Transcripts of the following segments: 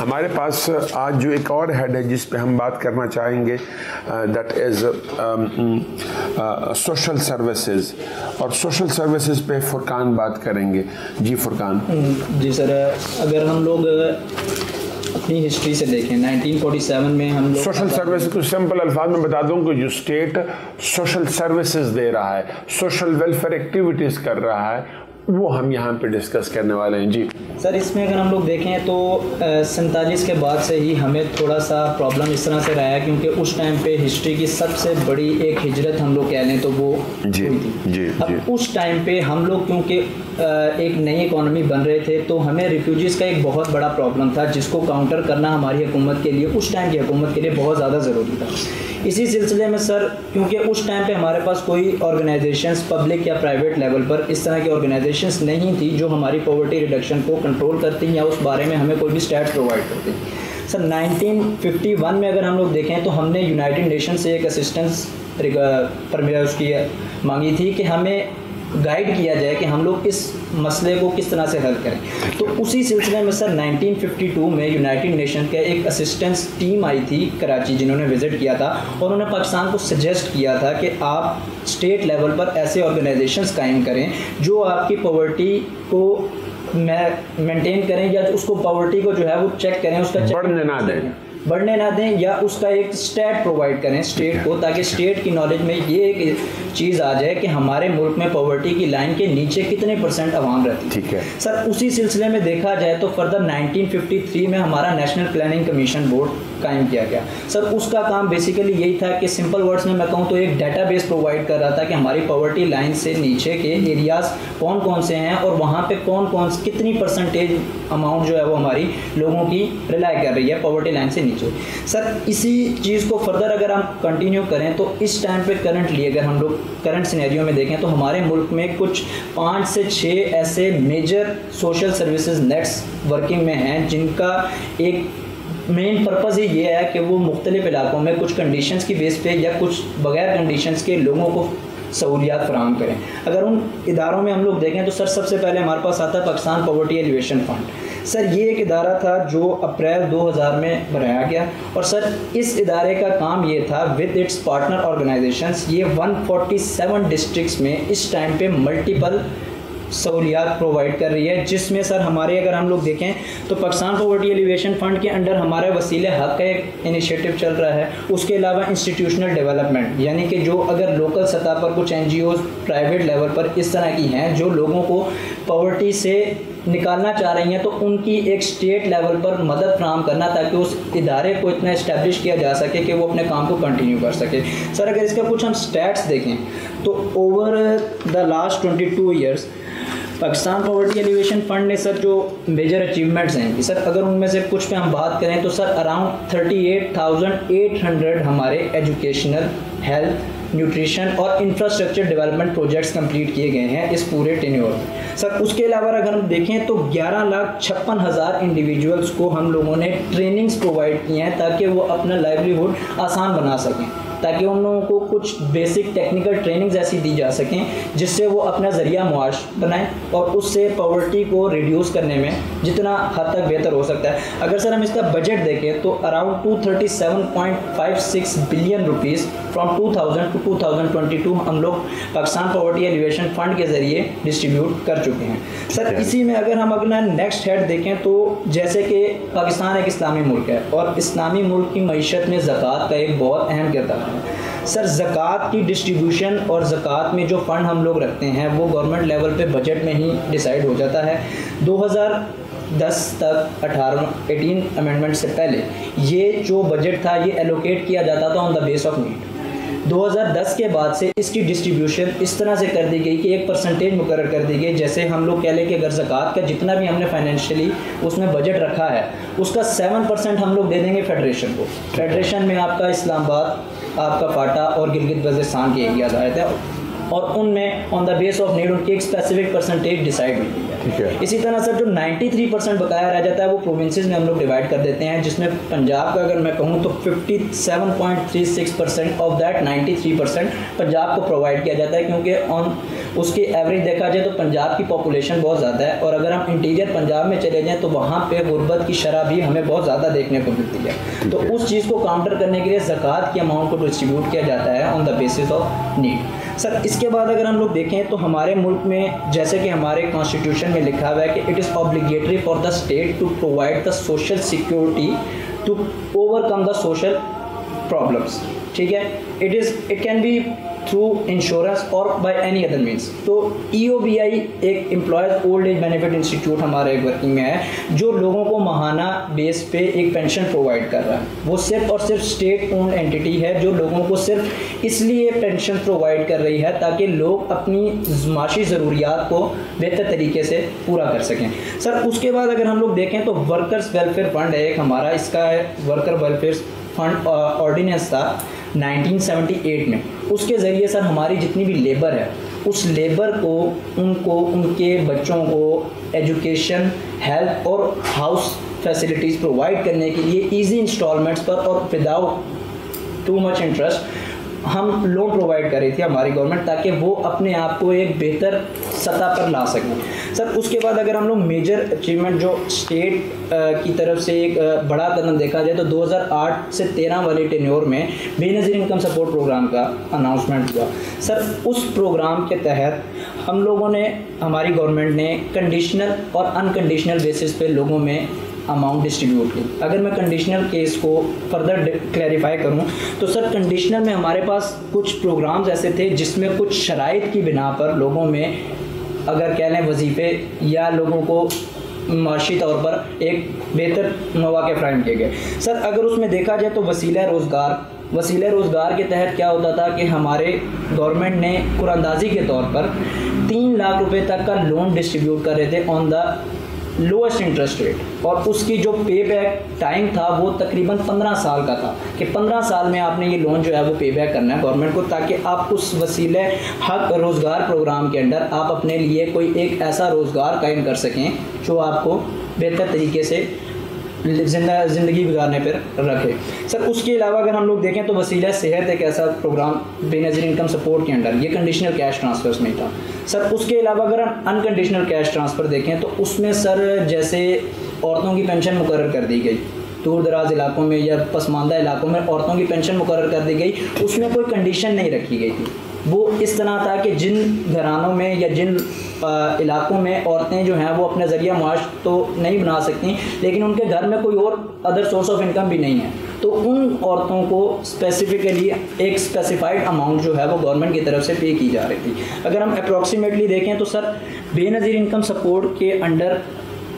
हमारे पास आज जो एक और हेड है जिस पे हम बात करना चाहेंगे दैट इज़ सोशल सर्विसेज़ और सोशल सर्विसेज़ पे फुरकान बात करेंगे। जी फुरकान। जी सर अगर हम लोग अपनी हिस्ट्री से देखें 1947 में हम सोशल सर्विस कुछ सिंपल अल्फाज में बता दूँ कि जो स्टेट सोशल सर्विसेज़ दे रहा है सोशल वेलफेयर एक्टिविटीज़ कर रहा है वो हम यहाँ पे डिस्कस करने वाले हैं जी। सर इसमें अगर हम लोग देखें तो सैंतालीस के बाद से ही हमें थोड़ा सा प्रॉब्लम इस तरह से रहा है क्योंकि उस टाइम पे हिस्ट्री की सबसे बड़ी एक हिजरत हम लोग कह लें तो वो जी हुई थी। जी अब जी। उस टाइम पे हम लोग क्योंकि एक नई इकोनॉमी बन रहे थे तो हमें रिफ्यूजीज़ का एक बहुत बड़ा प्रॉब्लम था जिसको काउंटर करना हमारी हुकूमत के लिए उस टाइम की हुकूमत के लिए बहुत ज़्यादा ज़रूरी था। इसी सिलसिले में सर क्योंकि उस टाइम पे हमारे पास कोई ऑर्गेनाइजेशंस पब्लिक या प्राइवेट लेवल पर इस तरह की ऑर्गेनाइजेशंस नहीं थी जो हमारी पॉवर्टी रिडक्शन को कंट्रोल करती या उस बारे में हमें कोई भी स्टैट्स प्रोवाइड करती। सर 1951 में अगर हम लोग देखें तो हमने यूनाइटेड नेशन से एक असिस्टेंस उसकी मांगी थी कि हमें गाइड किया जाए कि हम लोग इस मसले को किस तरह से हल करें तो उसी सिलसिले में सर 1952 में यूनाइटेड नेशन के एक असिस्टेंस टीम आई थी कराची जिन्होंने विज़िट किया था और उन्होंने पाकिस्तान को सजेस्ट किया था कि आप स्टेट लेवल पर ऐसे ऑर्गेनाइजेशंस कायम करें जो आपकी पॉवर्टी को मेंटेन करें या उसको पॉवर्टी को जो है वो चेक करें उसका बढ़ने ना दें। बढ़ने ना दें या उसका एक स्टेट प्रोवाइड करें स्टेट को ताकि स्टेट की नॉलेज में ये एक चीज़ आ जाए कि हमारे मुल्क में पॉवर्टी की लाइन के नीचे कितने परसेंट आवाम रहती है। ठीक है। सर उसी सिलसिले में देखा जाए तो फर्दर 1953 में हमारा नेशनल प्लानिंग कमीशन बोर्ड कायम किया गया। सर उसका काम बेसिकली यही था कि सिंपल वर्ड्स में मैं कहूँ तो एक डेटाबेस प्रोवाइड कर रहा था कि हमारी पॉवर्टी लाइन से नीचे के एरियाज़ कौन कौन से हैं और वहाँ पे कौन कौन कितनी परसेंटेज अमाउंट जो है वो हमारी लोगों की रिलाई कर रही है पॉवर्टी लाइन से नीचे। सर इसी चीज़ को फर्दर अगर हम कंटिन्यू करें तो इस टाइम पे करंटली अगर हम लोग करंट सिनेरियो में देखें तो हमारे मुल्क में कुछ पाँच से छः ऐसे major social services nets working में हैं, जिनका एक मेन पर्पज़ ही ये है कि वो मुख्तलिफ़ इलाकों में कुछ कंडीशंस की बेस पे या कुछ बगैर कंडीशंस के लोगों को सहूलियात फराम करें। अगर उन इदारों में हम लोग देखें तो सर, सबसे पहले हमारे पास आता है Pakistan poverty alleviation fund sir, ये एक इदारा था जो अप्रैल 2000 में बनाया गया। और सर, इस इदारे का काम ये था विद इट्स पार्टनर ऑर्गेनाइजेशंस ये 147 डिस्ट्रिक्ट्स में इस टाइम पे मल्टीपल सहूलियात प्रोवाइड कर रही है, जिसमें सर हमारे अगर हम लोग देखें तो पाकिस्तान पॉवर्टी एलिवेशन फ़ंड के अंडर हमारे वसीले हक का एक इनिशिएटिव चल रहा है, उसके अलावा इंस्टीट्यूशनल डेवलपमेंट यानी कि जो अगर लोकल सतह पर कुछ एन प्राइवेट लेवल पर इस तरह की हैं, जो लोगों को पॉवर्टी से निकालना चाह रही हैं तो उनकी एक स्टेट लेवल पर मदद फ्राहम करना ताकि उस इदारे को इतना इस्टेब्लिश किया जा सके कि वो अपने काम को कंटिन्यू कर सके। सर अगर इसका कुछ हम स्टैट्स देखें तो over the last twenty two years Pakistan poverty alleviation fund ने सर जो मेजर अचीवमेंट्स हैं सर अगर उनमें से कुछ पे हम बात करें तो sir around thirty eight thousand eight hundred हमारे एजुकेशनल हेल्थ न्यूट्रिशन और इंफ्रास्ट्रक्चर डेवलपमेंट प्रोजेक्ट्स कंप्लीट किए गए हैं इस पूरे टेन्योर में। सर, उसके अलावा अगर हम देखें तो ग्यारह लाख छप्पन हज़ार इंडिविजुअल्स को हम लोगों ने ट्रेनिंग्स प्रोवाइड की हैं ताकि वो अपना लाइवलीहुड आसान बना सकें। ताकि उन लोगों को कुछ बेसिक टेक्निकल ट्रेनिंग्स ऐसी दी जा सकें जिससे वो अपना ज़रिया मुआश बनाएँ और उससे पॉवर्टी को रिड्यूस करने में जितना हद तक बेहतर हो सकता है। अगर सर हम इसका बजट देखें तो around two thirty seven point five six billion rupees from two thousand to two thousand twenty two हम लोग पाकिस्तान पॉवर्टी एलिवेशन फंड के ज़रिए डिस्ट्रीब्यूट कर चुके हैं। सर इसी में अगर हम अपना नेक्स्ट हेड देखें तो जैसे कि पाकिस्तान एक इस्लामी मुल्क है और इस्लामी मुल्क की मीशत में ज़क़़त का एक बहुत अहम किरदार है। सर ज़क़़त की डिस्ट्रीब्यूशन और ज़क़़त में जो फ़ंड हम लोग रखते हैं वो गवर्नमेंट लेवल पे बजट में ही डिसाइड हो जाता है। 2010 तक 18 18 अमेंडमेंट से पहले ये जो बजट था ये एलोकेट किया जाता था on the base of need 2010 के बाद से इसकी डिस्ट्रीब्यूशन इस तरह से कर दी गई कि एक परसेंटेज मुकर कर दी गई जैसे हम लोग कह लें कि अगर जक़ात का जितना भी हमने फाइनेंशियली उसमें बजट रखा है उसका सेवन परसेंट हम लोग दे देंगे फेडरेशन को। फेडरेशन में आपका इस्लामाबाद आपका पाटा और गिलगित बल्तिस्तान के एरियाज़ आए थे और उनमें on the base of need उनकी एक स्पेसिफिक परसेंटेज डिसाइड हुई ठीक है। इसी तरह से जो 93 परसेंट बकाया रह जाता है वो प्रोविंसेस में हम लोग डिवाइड कर देते हैं जिसमें पंजाब का अगर मैं कहूँ तो 57.36 percent of that 93 percent Punjab को प्रोवाइड किया जाता है क्योंकि ऑन उसकी एवरेज देखा जाए तो पंजाब की पॉपुलेशन बहुत ज़्यादा है और अगर हम इंटीरियर पंजाब में चले जाएँ तो वहाँ पर गुर्बत की शरह भी हमें बहुत ज़्यादा देखने को मिलती है। तो उस चीज़ को काउंटर करने के लिए जक़ात के अमाउंट को डिस्ट्रीब्यूट किया जाता है on the basis of need sir इसके बाद अगर हम लोग देखें तो हमारे मुल्क में जैसे कि हमारे कॉन्स्टिट्यूशन में लिखा हुआ है कि it is obligatory for the state to provide the social security to overcome the social problems ठीक है? It is it can be through insurance और बाय एनी अदर मीन्स तो ई e एक employees old age benefit institute हमारे एक working में है, जो लोगों को महाना बेस पे एक पेंशन प्रोवाइड कर रहा है। वो सिर्फ़ और सिर्फ़ स्टेट ओन एंटिटी है, जो लोगों को सिर्फ़ इसलिए पेंशन प्रोवाइड कर रही है ताकि लोग अपनी माशी ज़रूरियात को बेहतर तरीके से पूरा कर सकें। सर, उसके बाद अगर हम लोग देखें तो वर्कर्स वेलफेयर फंड है एक हमारा, इसका है वर्कर वेलफेयर फंड ऑर्डिनेंस था। 1978 में। उसके ज़रिए सर हमारी जितनी भी लेबर है, उस लेबर को, उनको, उनके बच्चों को एजुकेशन, हेल्थ और हाउस फैसिलिटीज़ प्रोवाइड करने के लिए इजी इंस्टॉलमेंट्स पर और विदाउट टू मच इंटरेस्ट हम लोन प्रोवाइड कर रही थी हमारी गवर्नमेंट ताकि वो अपने आप को एक बेहतर सतह पर ला सकें। सर, उसके बाद अगर हम लोग मेजर अचीवमेंट जो स्टेट की तरफ़ से एक बड़ा कदम देखा जाए तो 2008 से 13 वाले टेन्योर में बेनज़ीर इनकम सपोर्ट प्रोग्राम का अनाउंसमेंट हुआ। सर, उस प्रोग्राम के तहत हम लोगों ने, हमारी गवर्नमेंट ने कंडीशनल और अनकंडीशनल बेसिस पे लोगों में अमाउंट डिस्ट्रीब्यूट की। अगर मैं कंडीशनल केस को फर्दर क्लैरिफाई करूँ तो सर कंडीशनल में हमारे पास कुछ प्रोग्राम्स ऐसे थे जिसमें कुछ शराइ की बिना पर लोगों में अगर कह लें वजीफ़े या लोगों को माशी तौर पर एक बेहतर मौाक़े फ्राहम किए गए। सर, अगर उसमें देखा जाए तो वसीला रोज़गार, वसीले रोज़गार के तहत क्या होता था कि हमारे गवर्नमेंट ने कुरानंदाजी के तौर पर तीन लाख रुपए तक का लोन डिस्ट्रीब्यूट कर रहे थे on the lowest interest rate और उसकी जो पे बैक टाइम था वो तकरीबन पंद्रह साल का था कि पंद्रह साल में आपने ये लोन जो है वो पे बैक करना है गवर्नमेंट को ताकि आप उस वसीले हक रोज़गार प्रोग्राम के अंडर आप अपने लिए कोई एक ऐसा रोज़गार कायम कर सकें जो आपको बेहतर तरीके से ज़िंदगी गुजारने पर रखे। सर, उसके अलावा अगर हम लोग देखें तो वसीला सेहत एक ऐसा प्रोग्राम बेनज़ीर इनकम सपोर्ट के अंडर, ये कंडीशनल कैश ट्रांसफर्स नहीं था। सर, उसके अलावा अगर हम अनकंडीशनल कैश ट्रांसफ़र देखें तो उसमें सर, जैसे औरतों की पेंशन मुकर कर दी गई दूर दराज इलाकों में या पसमानदा इलाकों में औरतों की पेंशन मुकर कर दी गई, उसमें कोई कंडीशन नहीं रखी गई थी। वो इस तरह था कि जिन घरानों में या जिन इलाकों में औरतें जो हैं वो अपने ज़रिया मुआश तो नहीं बना सकती, लेकिन उनके घर में कोई और अदर सोर्स ऑफ़ इनकम भी नहीं है। तो उन औरतों को स्पेसिफिकली एक स्पेसिफाइड अमाउंट जो है वो गवर्नमेंट की तरफ़ से पे की जा रही थी। अगर हम अप्रॉक्सीमेटली देखें तो सर, बेनज़ीर इनकम सपोर्ट के अंडर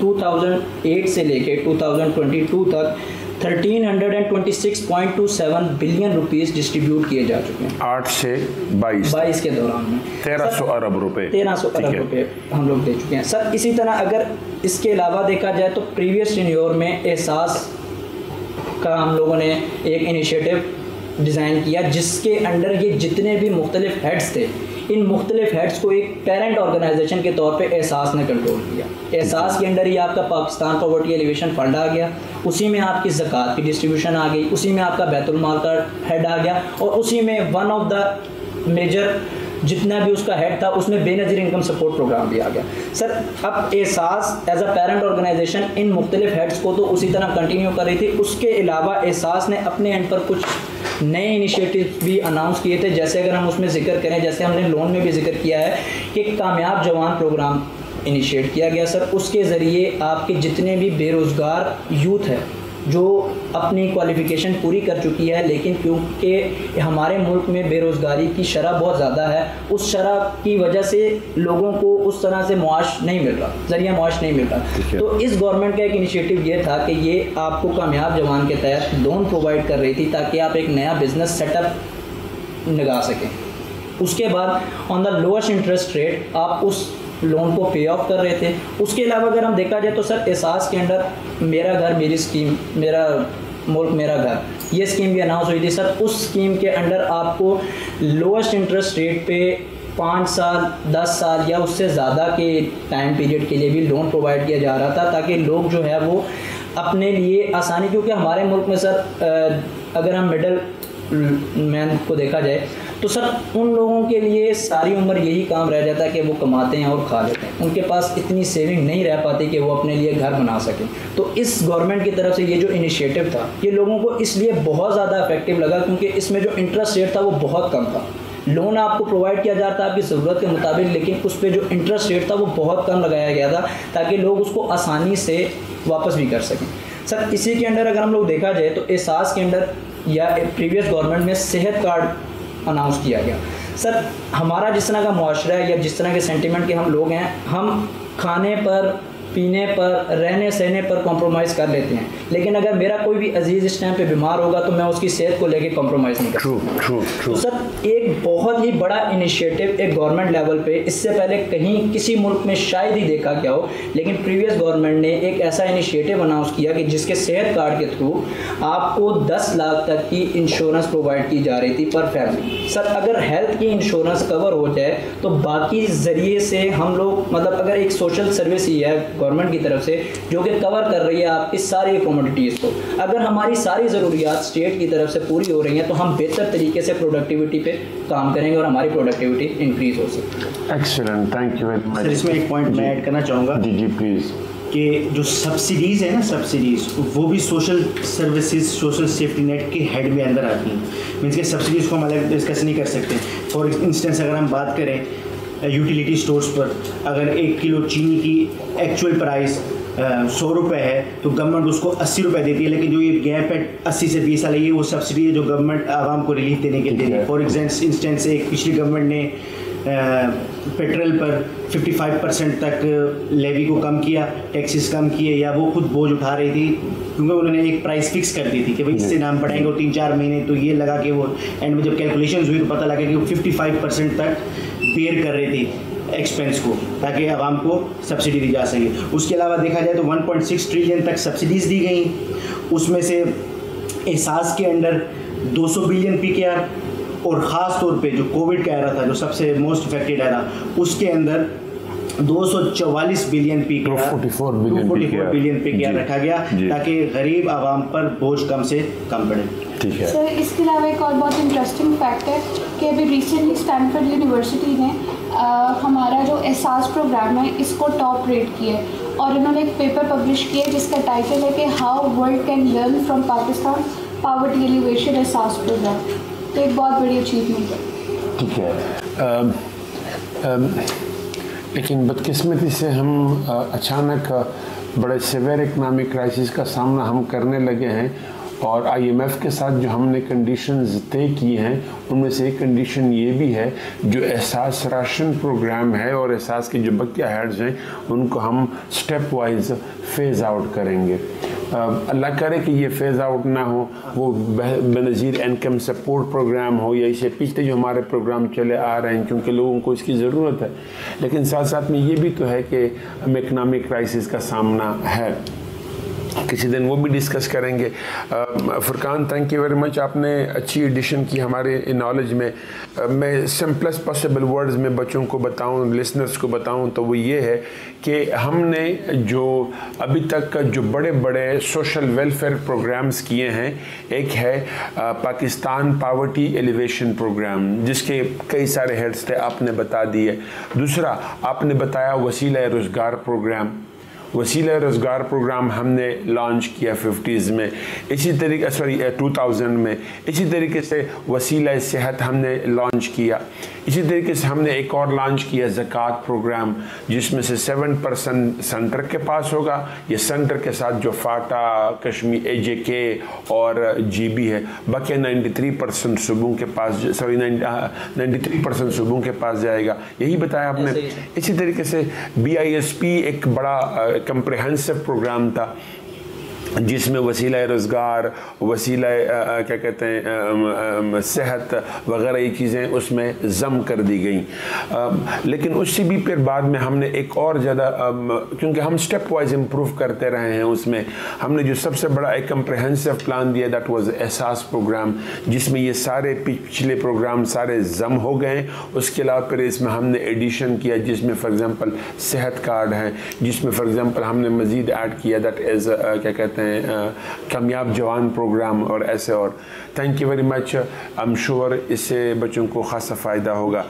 2008 से लेके 2022 तक 1326.27 बिलियन रुपीस डिस्ट्रीब्यूट किए जा चुके हैं। आठ से बाईस। बाईस के दौरान में। तेरह सौ अरब रुपए। तेरह सौ अरब रुपए हम लोग दे चुके हैं। सर इसी तरह अगर इसके अलावा देखा जाए तो प्रीवियस टेन्योर में एहसास का हम लोगों ने एक इनिशिएटिव डिज़ाइन किया जिसके अंडर ये जितने भी मुख्तलिफ़ हेड्स थे इन मुख्तलिफ़ हेड्स को एक पेरेंट ऑर्गेनाइजेशन के तौर पर एहसास ने कंट्रोल किया। एहसास के अंडर ही आपका पाकिस्तान पॉवर्टी एलिवेशन फंड आ गया, उसी में आपकी ज़क़़त की डिस्ट्रीब्यूशन आ गई, उसी में आपका बैतुलमाल का हेड आ गया और उसी में वन ऑफ़ द मेजर जितना भी उसका हेड था, उसमें बेनज़ीर इनकम सपोर्ट प्रोग्राम भी आ गया। सर, अब Ehsaas as a parent organisation इन मुख्तलिफ़ हेड्स को तो उसी तरह कंटिन्यू कर रही थी, उसके अलावा एहसास ने अपने एंड पर कुछ नए इनिशिएटिव भी अनाउंस किए थे। जैसे अगर हम उसमें ज़िक्र करें, जैसे हमने लोन में भी ज़िक्र किया है कि कामयाब जवान प्रोग्राम इनिशिएट किया गया सर उसके ज़रिए आपके जितने भी बेरोज़गार यूथ है जो अपनी क्वालिफ़िकेशन पूरी कर चुकी है लेकिन क्योंकि हमारे मुल्क में बेरोज़गारी की शरह बहुत ज़्यादा है उस शरह की वजह से लोगों को उस तरह से मुआश नहीं मिल रहा ज़रिया मुआश नहीं मिल रहा। तो इस गवर्नमेंट का एक इनिशिएटिव ये था कि ये आपको कामयाब जवान के तहत लोन प्रोवाइड कर रही थी ताकि आप एक नया बिज़नेस सेटअप लगा सकें। उसके बाद on the lowest interest rate आप उस लोन को पे ऑफ़ कर रहे थे। उसके अलावा अगर हम देखा जाए तो सर एहसास के अंडर मेरा घर, मेरी स्कीम मेरा मुल्क, मेरा घर, ये स्कीम भी अनाउंस हुई थी। सर, उस स्कीम के अंडर आपको लोएस्ट इंटरेस्ट रेट पे पाँच साल, दस साल या उससे ज़्यादा के टाइम पीरियड के लिए भी लोन प्रोवाइड किया जा रहा था, ताकि लोग जो है वो अपने लिए आसानी, क्योंकि हमारे मुल्क में सर अगर हम मिडल मैन को देखा जाए तो सर, उन लोगों के लिए सारी उम्र यही काम रह जाता है कि वो कमाते हैं और खा लेते हैं। उनके पास इतनी सेविंग नहीं रह पाती कि वो अपने लिए घर बना सकें। तो इस गवर्नमेंट की तरफ़ से ये जो इनिशिएटिव था, ये लोगों को इसलिए बहुत ज़्यादा इफ़ेक्टिव लगा क्योंकि इसमें जो इंटरेस्ट रेट था वो बहुत कम था। लोन आपको प्रोवाइड किया जाता है आपकी ज़रूरत के मुताबिक, लेकिन उस पर जो इंटरेस्ट रेट था वो बहुत कम लगाया गया था ताकि लोग उसको आसानी से वापस भी कर सकें। सर, इसी के अंडर अगर हम लोग देखा जाए तो एहसास के अंडर या प्रीवियस गवर्नमेंट में सेहत कार्ड अनाउंस किया गया। सर, हमारा जिस तरह का माशरा है या जिस तरह के सेंटिमेंट के हम लोग हैं, हम खाने पर पीने पर रहने सहने पर कॉम्प्रोमाइज़ कर लेते हैं। लेकिन अगर मेरा कोई भी अज़ीज़ इस टाइम पे बीमार होगा तो मैं उसकी सेहत को लेके कॉम्प्रोमाइज़ नहीं कर तो सर एक बहुत ही बड़ा इनिशिएटिव एक गवर्नमेंट लेवल पे इससे पहले कहीं किसी मुल्क में शायद ही देखा गया हो लेकिन प्रीवियस गवर्नमेंट ने एक ऐसा इनिशिएटिव अनाउंस किया कि जिसके सेहत कार्ड के थ्रू आपको दस लाख तक की इंश्योरेंस प्रोवाइड की जा रही थी पर फैमिली सर अगर हेल्थ की इंश्योरेंस कवर हो जाए तो बाकी ज़रिए से हम लोग मतलब अगर एक सोशल सर्विस ही है गवर्नमेंट की तरफ़ से जो कि कवर कर रही है आपकी सारी कमोडिटीज़ को। अगर हमारी सारी ज़रूरियात स्टेट की तरफ़ से पूरी हो रही हैं तो हम बेहतर तरीके से प्रोडक्टिविटी पे काम करेंगे और हमारी प्रोडक्टिविटी इंक्रीज हो सकती है। Excellent thank you very much इसमें एक पॉइंट मैं ऐड करना चाहूँगा जी जी प्लीज़ कि जो सब्सिडीज़ है ना सब्सिडीज़ वो भी social services social safety net के हेड में अंदर आती हैं। मीन्स के सब्सिडीज़ को हम अलग डिस्कस नहीं कर सकते। फॉर इंस्टेंस अगर हम बात करें यूटिलिटी स्टोर्स पर अगर एक किलो चीनी की एक्चुअल प्राइस सौ रुपये है तो गवर्नमेंट उसको अस्सी रुपये देती है लेकिन जो ये गैप है अस्सी से बीस साल ये वो सब्सिडी है जो गवर्नमेंट आवाम को रिलीफ देने के लिए। फॉर एग्ज़ाम्स इंस्टेंस एक पिछली गवर्नमेंट ने पेट्रोल पर 55 परसेंट तक लेवी को कम किया टैक्सेस कम किए या वो खुद बोझ उठा रही थी क्योंकि उन्होंने एक प्राइस फिक्स कर दी थी कि भाई इससे नाम पड़ेंगे और तीन चार महीने तो ये लगा कि वो एंड में जब कैलकुलेशन हुई तो पता लगा कि वो 55 परसेंट तक बेयर कर रही थी एक्सपेंस को ताकि आवाम को सब्सिडी दी जा सके। उसके अलावा देखा जाए तो 1.6 ट्रिलियन तक सब्सिडीज़ दी गई। उसमें से एहसास के under 200 billion P K R और ख़ास तौर पे जो कोविड का एरा था जो सबसे मोस्ट इफेक्टेड एरा उसके अंदर 244 billion P K billion P K रखा गया ताकि गरीब आवाम पर बोझ कम से कम पड़े। ठीक है। सर इसके अलावा एक और बहुत इंटरेस्टिंग फैक्ट है। कि अभी रिसेंटली स्टैनफोर्ड यूनिवर्सिटी ने आ, हमारा जो एहसास प्रोग्राम है इसको टॉप रेट किया है। और इन्होंने एक पेपर पब्लिश किया जिसका टाइटल है कि how world can learn from Pakistan poverty alleviation Ehsaas programme तो एक बहुत बड़ी अचीवमेंट है। ठीक है। लेकिन बदकिस्मती से हम अचानक बड़े सिवियर इकनॉमिक क्राइसिस का सामना हम करने लगे हैं। और आईएमएफ के साथ जो हमने कंडीशंस तय की हैं, उनमें से एक कंडीशन ये भी है, जो एहसास राशन प्रोग्राम है और एहसास के जो बकिया हेड्स हैं, उनको हम स्टेप वाइज फ़ेज़ आउट करेंगे अल्लाह करे कि ये फ़ेज़ आउट ना हो, वो बेनज़ीर इनकम सपोर्ट प्रोग्राम हो या इसे पिछले जो हमारे प्रोग्राम चले आ रहे हैं, क्योंकि लोगों को इसकी ज़रूरत है। लेकिन साथ साथ में ये भी तो है कि हम इकनॉमिक क्राइसिस का सामना है। किसी दिन वो भी डिस्कस करेंगे। Furqan thank you very much आपने अच्छी एडिशन की हमारे नॉलेज में। मैं सिंपलेस्ट पॉसिबल वर्ड्स में बच्चों को बताऊँ लिसनर्स को बताऊँ तो वो ये है कि हमने जो अभी तक जो बड़े बड़े सोशल वेलफेयर प्रोग्राम्स किए हैं, एक है पाकिस्तान पावर्टी एलिवेशन प्रोग्राम जिसके कई सारे हेड्स थे, आपने बता दिए। दूसरा, आपने बताया वसीला रोज़गार प्रोग्राम वसीला रोज़गार प्रोग्राम हमने लॉन्च किया फिफ्टीज़ में। इसी तरीके सॉरी टू थाउज़ेंड में। इसी तरीके से वसीला सेहत हमने लॉन्च किया। इसी तरीके से हमने एक और लॉन्च किया ज़क़़त प्रोग्राम जिसमें से सेवन परसेंट सेंटर के पास होगा। ये सेंटर के साथ जो फाटा कश्मीर ए जे के और जी बी है बाकी नाइन्टी थ्री परसेंट सुबह के पास सॉरी नाइन्टी थ्री परसेंट सुबह के पास जाएगा। यही बताया आपने। इसी तरीके से बी आई एस पी एक बड़ा કમ્પ્રેહેન્સિવ પ્રોગ્રામ હતા जिसमें वसीला रोज़गार, वसीला क्या कहते हैं सेहत वगैरह ये चीज़ें उसमें ज़म कर दी गई। लेकिन उससे भी फिर बाद में हमने एक और ज़्यादा क्योंकि हम स्टेप वाइज इम्प्रूव करते रहे हैं उसमें। हमने जो सबसे बड़ा एक कम्प्रहेंसिव प्लान दिया दैट वाज एहसास प्रोग्राम जिसमें ये सारे पिछले प्रोग्राम सारे ज़म हो गए उसके अलावा फिर इसमें हमने एडिशन किया, जिसमें फॉर एग्ज़ाम्पल सेहत कार्ड है, जिसमें फॉर एग्ज़ाम्पल हमने मज़ीद ऐड किया दैट एज क्या कहते कहते हैं कामयाब जवान प्रोग्राम और ऐसे और। Thank you very much I am sure इससे बच्चों को खासा फ़ायदा होगा।